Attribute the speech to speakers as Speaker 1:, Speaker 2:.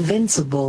Speaker 1: invincible.